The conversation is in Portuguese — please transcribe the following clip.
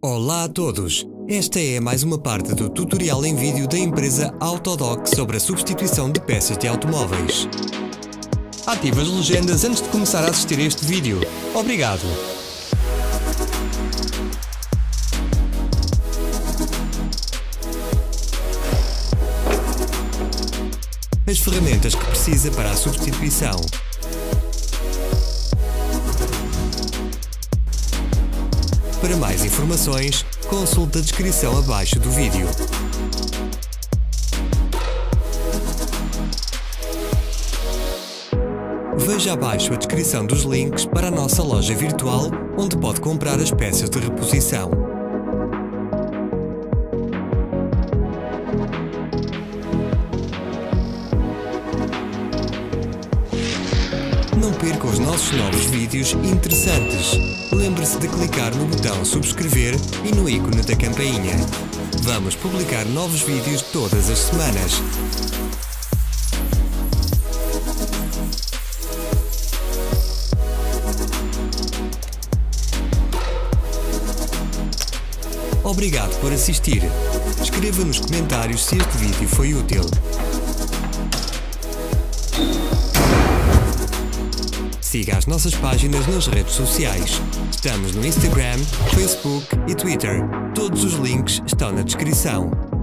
Olá a todos! Esta é mais uma parte do tutorial em vídeo da empresa Autodoc sobre a substituição de peças de automóveis. Ative as legendas antes de começar a assistir a este vídeo. Obrigado! As ferramentas que precisa para a substituição. Para mais informações, consulte a descrição abaixo do vídeo. Veja abaixo a descrição dos links para a nossa loja virtual, onde pode comprar as peças de reposição. Não perca os nossos novos vídeos interessantes. Lembre-se de clicar no botão subscrever e no ícone da campainha. Vamos publicar novos vídeos todas as semanas. Obrigado por assistir. Escreva nos comentários se este vídeo foi útil. Siga as nossas páginas nas redes sociais. Estamos no Instagram, Facebook e Twitter. Todos os links estão na descrição.